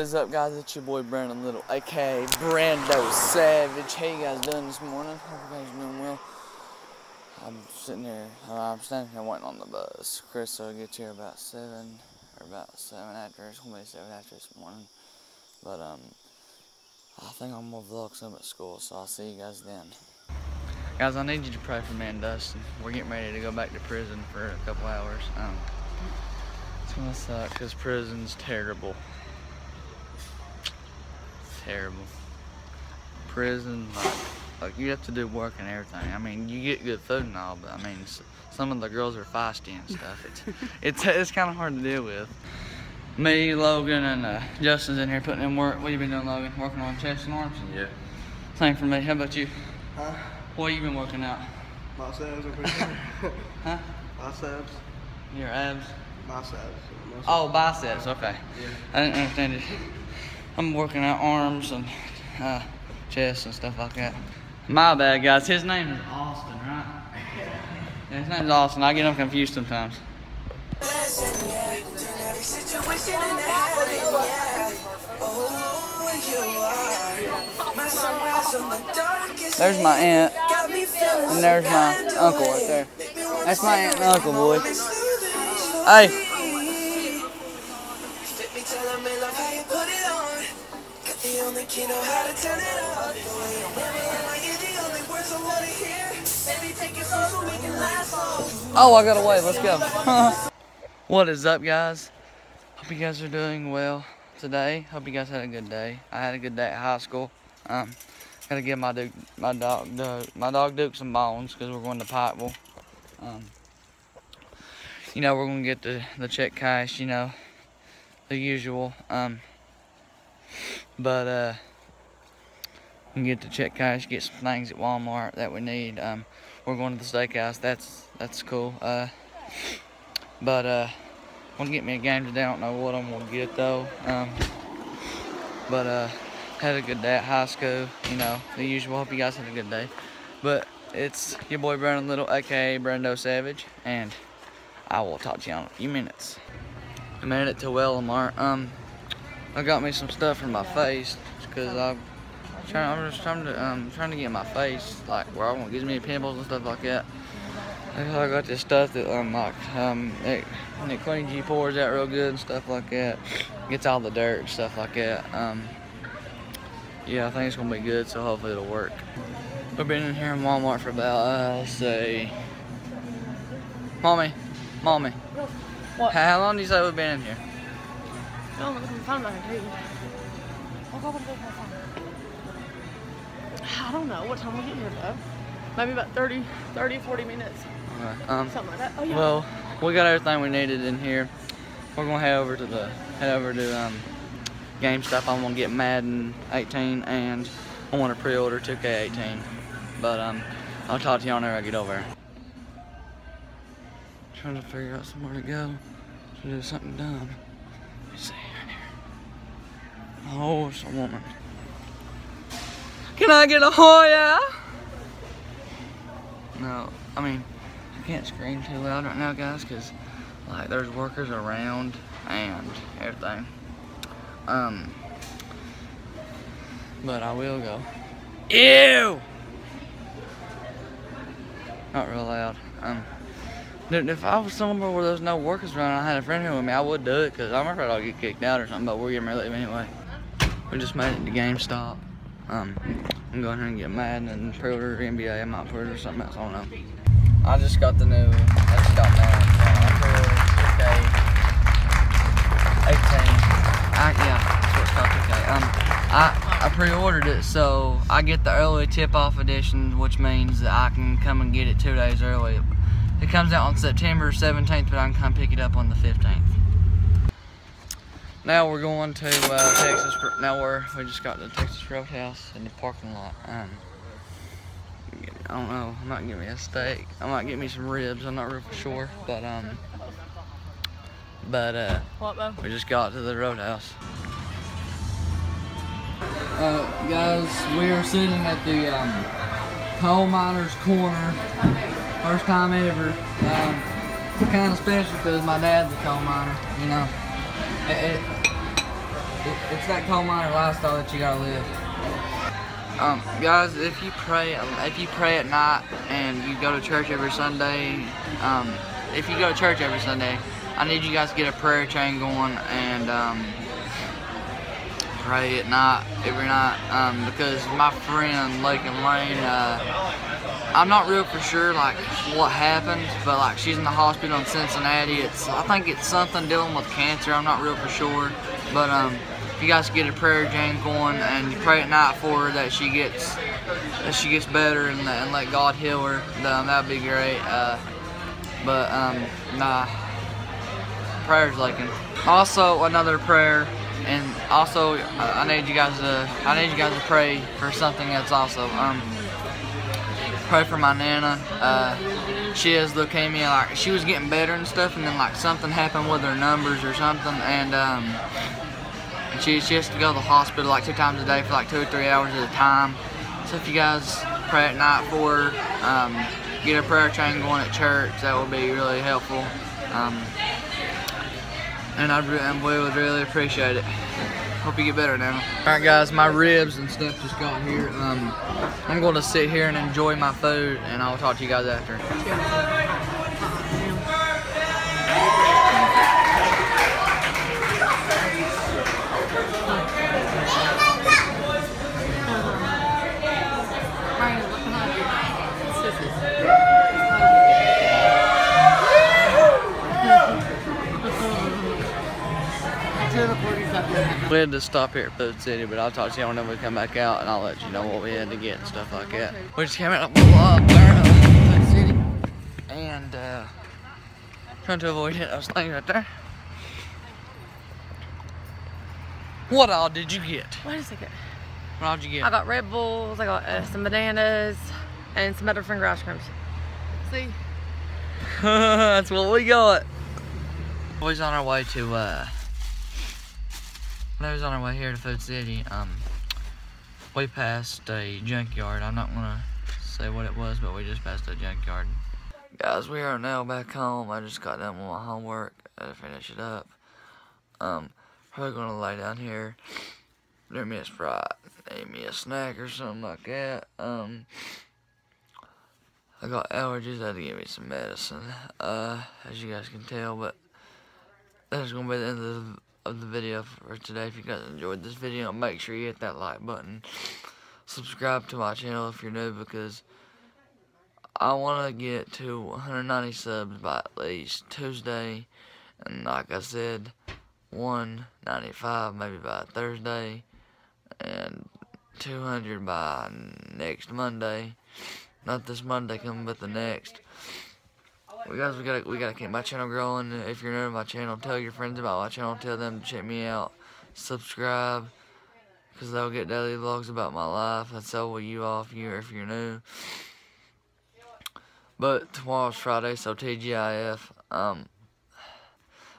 is up, guys? It's your boy Brandon Little, aka Brando Savage. How you guys doing this morning? Hope you guys doing well. I'm sitting here, I'm standing here waiting on the bus. Chris will get here about 7, or about 7 after. It's to be 7 after this morning. But, um, I think I'm to vlog some at school, so I'll see you guys then. Guys, I need you to pray for me and Dustin. We're getting ready to go back to prison for a couple hours. Um, it's gonna suck because prison's terrible. Terrible. Prison, like, like you have to do work and everything. I mean, you get good food and all, but I mean, some of the girls are feisty and stuff. It's it's it's kind of hard to deal with. Me, Logan, and uh, Justin's in here putting in work. What have you been doing, Logan? Working on chest and arms? Yeah. Same for me. How about you? Huh? What you been working out? Biceps, I'm pretty sure. Huh? Biceps. Your abs? Biceps. Oh, biceps. Okay. Yeah. I didn't understand it. I'm working out arms and uh, chest and stuff like that. My bad, guys. His name is Austin, right? Yeah, his name is Austin. I get him confused sometimes. There's my aunt, and there's my uncle right there. That's my aunt and uncle, boy. Hey. Oh, I got away. Let's go. what is up, guys? Hope you guys are doing well today. Hope you guys had a good day. I had a good day at high school. Um, gotta give my Duke, my dog, Duke, my dog Duke some bones because we're going to Pikeville. Um, you know, we're gonna get the the check cash. You know, the usual. Um, but uh, we get the check cash, get some things at Walmart that we need. Um, we're going to the steakhouse. That's that's cool. Uh, but uh, I'm gonna get me a game today. I don't know what I'm gonna get though. Um, but uh, had a good day at high school. You know, the usual. Hope you guys had a good day. But it's your boy Brandon Little, aka Brando Savage, and I will talk to you in a few minutes. I made it to Walmart. Um, I got me some stuff for my face because I'm trying. I'm just trying to um trying to get my face like where I want gives me pimples and stuff like that. I got this stuff that um like um it, it cleans your pores out real good and stuff like that. Gets all the dirt and stuff like that. Um, yeah, I think it's gonna be good. So hopefully it'll work. We've been in here in Walmart for about uh, let's say, mommy, mommy. What? How long do you say we've been in here? No, I'm looking fun back here. I'll go and get my phone. I don't know what time we'll get here though. Maybe about 30, 30, 40 minutes. Um, Something like that. Oh yeah. Well, we got everything we needed in here. We're gonna head over to the head over to um, GameStop. I'm gonna get Madden 18 and I want to pre-order 2K18. But um, I'll talk to y'all there when I get over. Trying to figure out somewhere to go to do something dumb. Let me see. Oh, woman. Can I get a Hoya? No, I mean, I can't scream too loud right now, guys, because like there's workers around and everything. Um, but I will go. Ew! Not real loud. Um, dude, if I was somewhere where there's no workers around, and I had a friend here with me, I would do it because I'm afraid I'll get kicked out or something. But we're getting ready to leave anyway. We just made it to GameStop. Um, I'm going here and get Madden and pre-order NBA. I might pre-order something else. I don't know. I just got the new. I just got Madden. Uh, I pre-ordered 2K 18. I, yeah, that's what it's called 2K. Um, I I pre-ordered it, so I get the early tip-off edition, which means that I can come and get it two days early. It comes out on September 17th, but I can come pick it up on the 15th. Now we're going to uh, Texas. Now we're we just got to Texas Roadhouse in the parking lot. Um, I don't know. I might get me a steak. I might get me some ribs. I'm not real for sure, but um, but uh, What though? we just got to the Roadhouse. Uh, guys, we are sitting at the um, coal miners corner. First time ever. Um, kind of special because my dad's a coal miner. You know. It, it, It- It's that coal miner lifestyle that you gotta live. Um, guys, if you pray, if you pray at night and you go to church every Sunday, um, if you go to church every Sunday, I need you guys to get a prayer chain going and um, pray at night every night um, because my friend Lake and Lane, uh, I'm not real for sure like what happened, but like she's in the hospital in Cincinnati. It's I think it's something dealing with cancer. I'm not real for sure, but um, if you guys get a prayer chain going and you pray at night for her that she gets that she gets better and, and let God heal her, then that'd be great. Uh, but um, nah, prayers Lakin. Also another prayer, and also I need you guys to I need you guys to pray for something else also. Um, pray for my nana. Uh, she has leukemia. Like she was getting better and stuff, and then like something happened with her numbers or something, and um, she she has to go to the hospital like two times a day for like two or three hours at a time. So if you guys pray at night for her, um, get a prayer chain going at church, that would be really helpful. Um, and I re- and we would really appreciate it. Hope you get better now. Alright guys, my ribs and stuff just got here. Um, I'm going to sit here and enjoy my food and I'll talk to you guys after. We had to stop here at Food City, but I'll talk to y'all whenever we come back out and I'll let you know what we had to get and stuff like that. We just came out of uh, Food City and uh, trying to avoid hitting those things right there. What all did you get? Wait a second. What all did you get? I got Red Bulls, I got uh, some bananas, and some Butterfinger ice creams. See? That's what we got. Always on our way to, uh, when I was on our way here to Food City, um, we passed a junkyard. I'm not gonna say what it was, but we just passed a junkyard. Guys, we are now back home. I just got done with my homework. I had to finish it up. Um, probably gonna lay down here, drink me a Sprite, eat me a snack or something like that. Um, I got allergies. I had to give me some medicine, uh, as you guys can tell. But that's gonna be the end of the, of the video for today. If you guys enjoyed this video, make sure you hit that like button. Subscribe to my channel if you're new because I want to get to 190 subs by at least Tuesday, and like I said, 195 maybe by Thursday, and 200 by next Monday. Not this Monday coming, but the next. Guys, we gotta, we gotta keep my channel growing. If you're new to my channel, tell your friends about my channel. Tell them to check me out. Subscribe, cause they'll get daily vlogs about my life, and so will you all if you if you're new. But tomorrow's Friday, so TGIF. Um,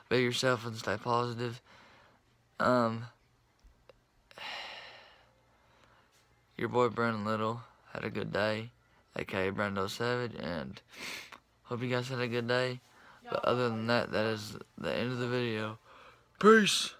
be yourself and stay positive. Um, your boy Brandon Little had a good day, aka Brando Savage, and hope you guys had a good day. But other than that, that is the end of the video. Peace.